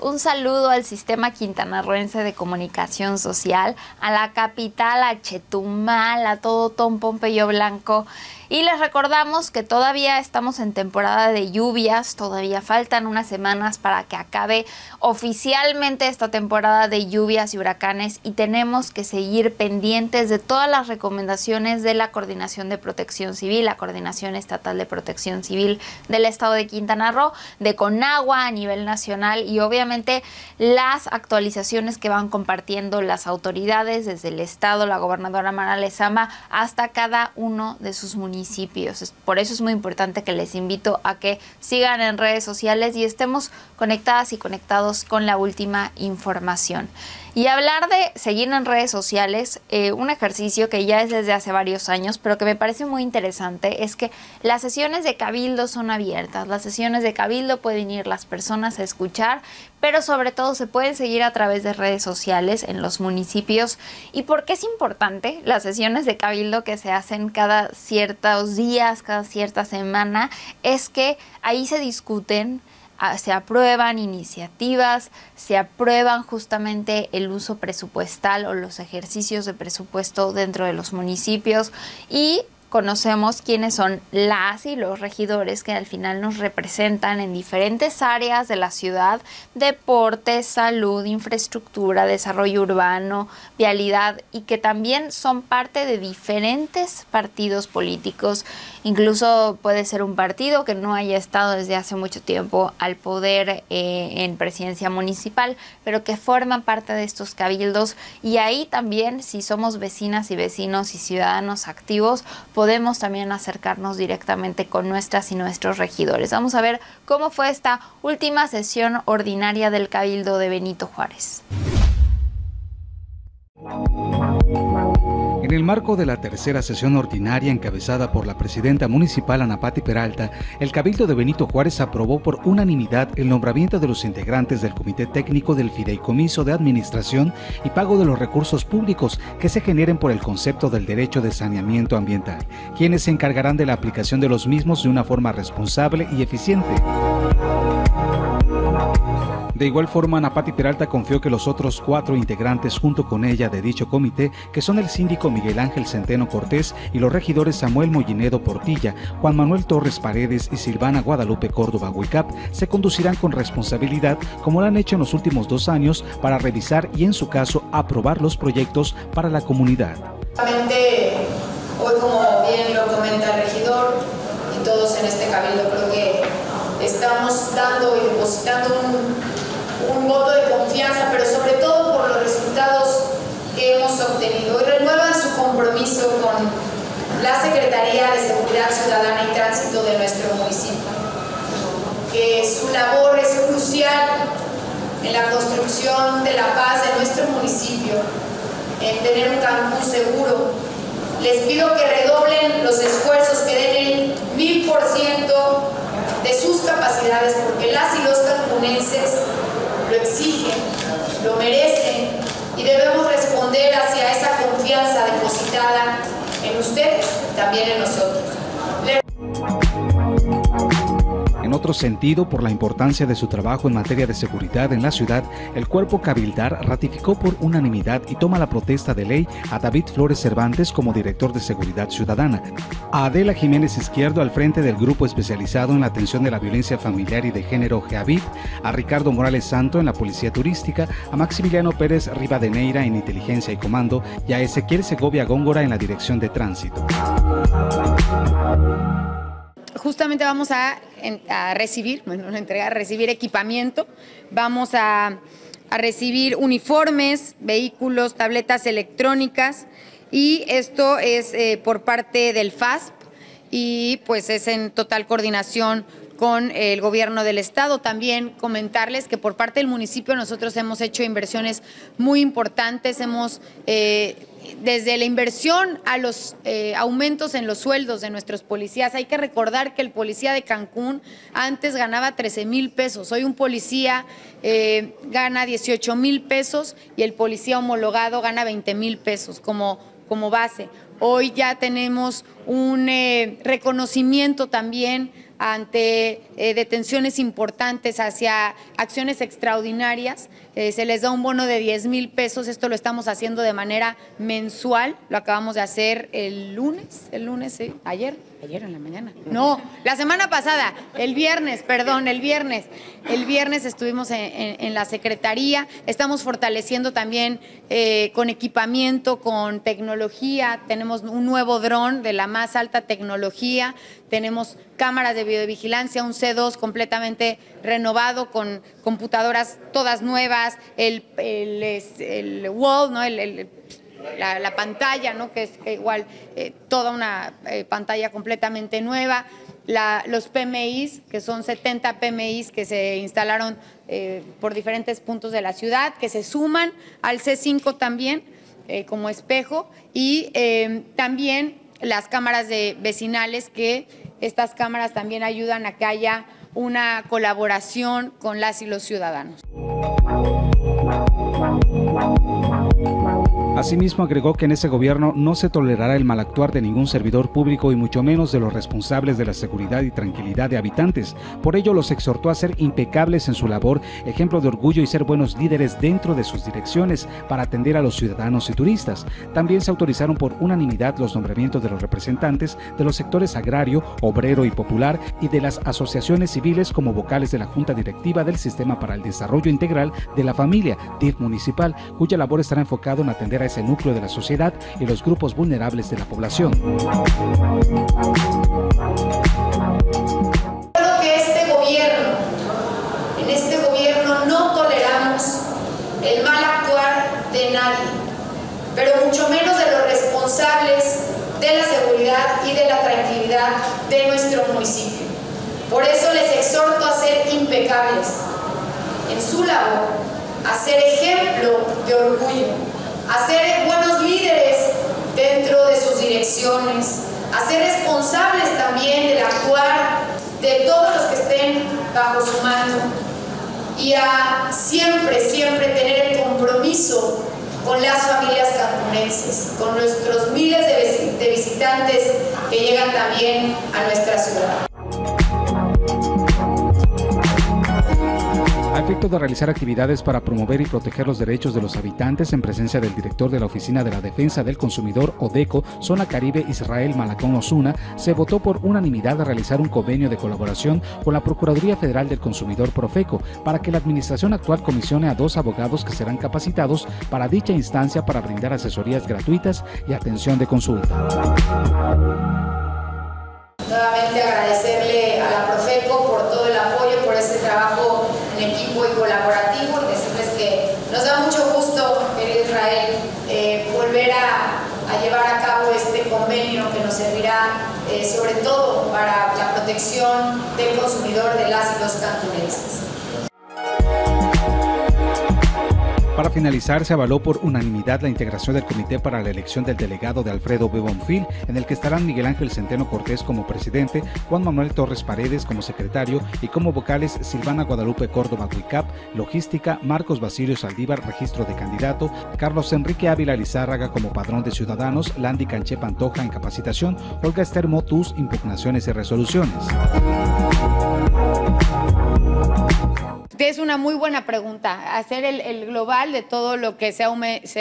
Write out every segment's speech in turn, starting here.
Un saludo al sistema quintanarroense de comunicación social, a la capital, a Chetumal, a todo Tom Pompeyo Blanco y les recordamos que todavía estamos en temporada de lluvias, todavía faltan unas semanas para que acabe oficialmente esta temporada de lluvias y huracanes y tenemos que seguir pendientes de todas las recomendaciones de la Coordinación de Protección Civil, la Coordinación Estatal de Protección Civil del Estado de Quintana Roo, de Conagua a nivel nacional y obviamente las actualizaciones que van compartiendo las autoridades desde el Estado, la gobernadora Mara Lezama, hasta cada uno de sus municipios por eso es muy importante que les invito a que sigan en redes sociales y estemos conectadas y conectados con la última información. Y hablar de seguir en redes sociales, eh, un ejercicio que ya es desde hace varios años, pero que me parece muy interesante, es que las sesiones de cabildo son abiertas. Las sesiones de cabildo pueden ir las personas a escuchar, pero sobre todo se pueden seguir a través de redes sociales en los municipios. ¿Y por qué es importante las sesiones de cabildo que se hacen cada ciertos días, cada cierta semana? Es que ahí se discuten se aprueban iniciativas, se aprueban justamente el uso presupuestal o los ejercicios de presupuesto dentro de los municipios y conocemos quiénes son las y los regidores que al final nos representan en diferentes áreas de la ciudad, deporte, salud, infraestructura, desarrollo urbano, vialidad y que también son parte de diferentes partidos políticos. Incluso puede ser un partido que no haya estado desde hace mucho tiempo al poder eh, en presidencia municipal, pero que forman parte de estos cabildos y ahí también si somos vecinas y vecinos y ciudadanos activos, podemos también acercarnos directamente con nuestras y nuestros regidores. Vamos a ver cómo fue esta última sesión ordinaria del Cabildo de Benito Juárez. En el marco de la tercera sesión ordinaria encabezada por la presidenta municipal Anapati Peralta, el Cabildo de Benito Juárez aprobó por unanimidad el nombramiento de los integrantes del Comité Técnico del Fideicomiso de Administración y Pago de los Recursos Públicos que se generen por el concepto del derecho de saneamiento ambiental, quienes se encargarán de la aplicación de los mismos de una forma responsable y eficiente. De igual forma, Napati Peralta confió que los otros cuatro integrantes junto con ella de dicho comité, que son el síndico Miguel Ángel Centeno Cortés y los regidores Samuel Mollinedo Portilla, Juan Manuel Torres Paredes y Silvana Guadalupe Córdoba Huicap, se conducirán con responsabilidad como lo han hecho en los últimos dos años para revisar y en su caso aprobar los proyectos para la comunidad. Hoy, como bien lo comenta el regidor y todos en este cabildo, creo que estamos dando y depositando un un voto de confianza, pero sobre todo por los resultados que hemos obtenido. Y renuevan su compromiso con la Secretaría de Seguridad Ciudadana y Tránsito de nuestro municipio, que su labor es crucial en la construcción de la paz de nuestro municipio, en tener un campus seguro. Les pido que redoblen los esfuerzos, que den el mil por ciento de sus capacidades, porque las y los cancunenses lo exigen, lo merecen y debemos responder hacia esa confianza depositada en ustedes, también en nosotros. Otro sentido, por la importancia de su trabajo en materia de seguridad en la ciudad, el cuerpo cabildar ratificó por unanimidad y toma la protesta de ley a David Flores Cervantes como director de Seguridad Ciudadana, a Adela Jiménez Izquierdo al frente del grupo especializado en la atención de la violencia familiar y de género GEAVID, a Ricardo Morales Santo en la Policía Turística, a Maximiliano Pérez Rivadeneira en Inteligencia y Comando y a Ezequiel Segovia Góngora en la Dirección de Tránsito. Justamente vamos a, recibir, bueno, una entrega, a recibir equipamiento, vamos a, recibir uniformes, vehículos, tabletas electrónicas y esto es eh, por parte del FASP y pues es en total coordinación con el gobierno del estado. También comentarles que por parte del municipio nosotros hemos hecho inversiones muy importantes, hemos eh, desde la inversión a los eh, aumentos en los sueldos de nuestros policías. Hay que recordar que el policía de Cancún antes ganaba 13 mil pesos, hoy un policía eh, gana 18 mil pesos y el policía homologado gana 20 mil pesos como, como base. Hoy ya tenemos un reconocimiento también ante eh, detenciones importantes hacia acciones extraordinarias. Eh, se les da un bono de 10 mil pesos. Esto lo estamos haciendo de manera mensual. Lo acabamos de hacer el lunes, el lunes, ayer, ayer en la mañana. No, la semana pasada, el viernes, perdón, el viernes. El viernes estuvimos en, la Secretaría. Estamos fortaleciendo también eh, con equipamiento, con tecnología. Tenemos un nuevo dron de la más alta tecnología. Tenemos cámaras de videovigilancia, un C2 completamente renovado con computadoras todas nuevas, el, wall, la, pantalla, que es igual eh, toda una eh, pantalla completamente nueva. los PMIs, que son 70 PMIs que se instalaron eh, por diferentes puntos de la ciudad, que se suman al C5 también como espejo, y también las cámaras de vecinales que estas cámaras también ayudan a que haya una colaboración con las y los ciudadanos. Thank you. Asimismo, agregó que en ese gobierno no se tolerará el mal actuar de ningún servidor público y mucho menos de los responsables de la seguridad y tranquilidad de habitantes. Por ello, los exhortó a ser impecables en su labor, ejemplo de orgullo y ser buenos líderes dentro de sus direcciones para atender a los ciudadanos y turistas. También se autorizaron por unanimidad los nombramientos de los representantes de los sectores agrario, obrero y popular y de las asociaciones civiles como vocales de la Junta Directiva del Sistema para el Desarrollo Integral de la Familia, DIF municipal, cuya labor estará enfocado en atender a ese núcleo de la sociedad y los grupos vulnerables de la población. Este en este gobierno no toleramos el mal actuar de nadie, pero mucho menos de los responsables de la seguridad y de la tranquilidad de nuestro municipio. Por eso les exhorto a ser impecables en su labor, a ser ejemplo de orgullo a ser buenos líderes dentro de sus direcciones, a ser responsables también del actuar de todos los que estén bajo su mano y a siempre, siempre tener el compromiso con las familias cancunenses, con nuestros miles de visitantes que llegan también a nuestra ciudad. Efecto de realizar actividades para promover y proteger los derechos de los habitantes en presencia del director de la Oficina de la Defensa del Consumidor, ODECO, Zona Caribe Israel Malacón Osuna, se votó por unanimidad a realizar un convenio de colaboración con la Procuraduría Federal del Consumidor Profeco para que la administración actual comisione a dos abogados que serán capacitados para dicha instancia para brindar asesorías gratuitas y atención de consulta. Nuevamente agradecerle a la Profeco por todo el apoyo, por ese trabajo equipo y colaborativo y decirles que nos da mucho gusto, querido Israel, eh, volver a, llevar a cabo este convenio que nos servirá eh, sobre todo para la protección del consumidor de las y los cantonenses. Para finalizar, se avaló por unanimidad la integración del comité para la elección del delegado de Alfredo B. Bonfil, en el que estarán Miguel Ángel Centeno Cortés como presidente, Juan Manuel Torres Paredes como secretario y como vocales Silvana Guadalupe Córdoba Huicap, Logística, Marcos Basilio Saldívar, registro de candidato, Carlos Enrique Ávila Lizárraga como padrón de ciudadanos, Landy Canché Pantoja en capacitación, Olga Esther Motus, impugnaciones y resoluciones. Es una muy buena pregunta, hacer el, global de todo lo que se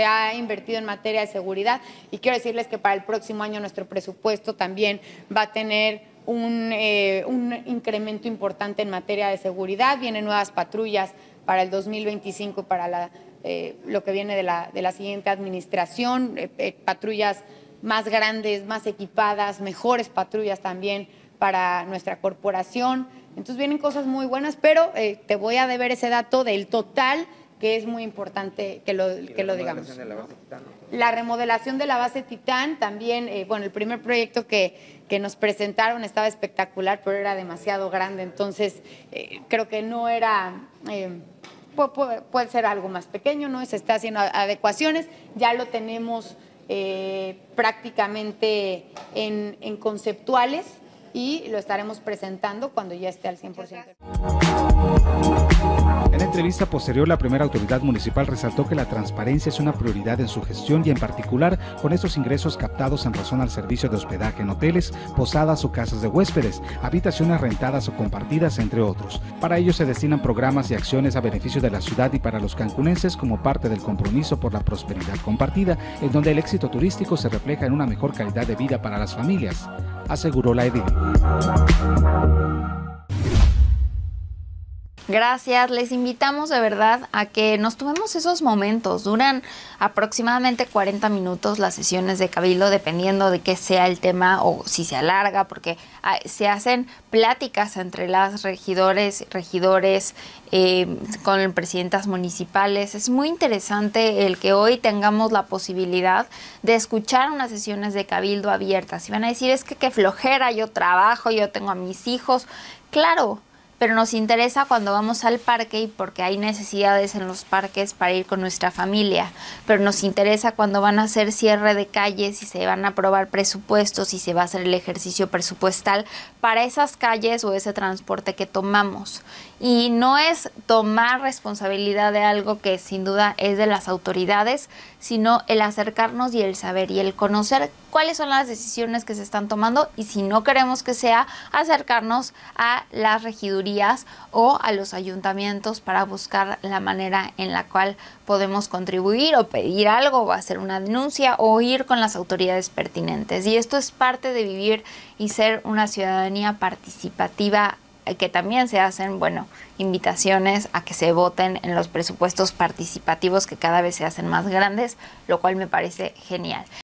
ha, invertido en materia de seguridad y quiero decirles que para el próximo año nuestro presupuesto también va a tener un, eh, incremento importante en materia de seguridad, vienen nuevas patrullas para el 2025 para eh, lo que viene de la, de la siguiente administración, eh, patrullas más grandes, más equipadas, mejores patrullas también para nuestra corporación. Entonces vienen cosas muy buenas, pero eh, te voy a deber ese dato del total que es muy importante que lo, que lo digamos. La, base Titán, la remodelación de la base Titán también, eh, bueno, el primer proyecto que, que, nos presentaron estaba espectacular, pero era demasiado grande, entonces eh, creo que no era, puede, puede, ser algo más pequeño, ¿no? Se está haciendo adecuaciones, ya lo tenemos prácticamente en, en conceptuales y lo estaremos presentando cuando ya esté al 100%. Entrevista posterior, la primera autoridad municipal resaltó que la transparencia es una prioridad en su gestión y en particular con estos ingresos captados en razón al servicio de hospedaje en hoteles, posadas o casas de huéspedes, habitaciones rentadas o compartidas, entre otros. Para ello se destinan programas y acciones a beneficio de la ciudad y para los cancunenses como parte del compromiso por la prosperidad compartida, en donde el éxito turístico se refleja en una mejor calidad de vida para las familias, aseguró la edil. Gracias, les invitamos de verdad a que nos tomemos esos momentos. Duran aproximadamente 40 minutos las sesiones de cabildo, dependiendo de qué sea el tema o si se alarga, porque se hacen pláticas entre las regidores, regidores, eh, con presidentas municipales. Es muy interesante el que hoy tengamos la posibilidad de escuchar unas sesiones de cabildo abiertas. Y van a decir, es que qué flojera, yo trabajo, yo tengo a mis hijos. Claro, pero nos interesa cuando vamos al parque y porque hay necesidades en los parques para ir con nuestra familia, pero nos interesa cuando van a hacer cierre de calles y se van a aprobar presupuestos y se va a hacer el ejercicio presupuestal para esas calles o ese transporte que tomamos. Y no es tomar responsabilidad de algo que sin duda es de las autoridades, sino el acercarnos y el saber y el conocer cuáles son las decisiones que se están tomando y si no queremos que sea, acercarnos a las regidurías o a los ayuntamientos para buscar la manera en la cual podemos contribuir o pedir algo o hacer una denuncia o ir con las autoridades pertinentes. Y esto es parte de vivir y ser una ciudadanía participativa que también se hacen, bueno, invitaciones a que se voten en los presupuestos participativos que cada vez se hacen más grandes, lo cual me parece genial.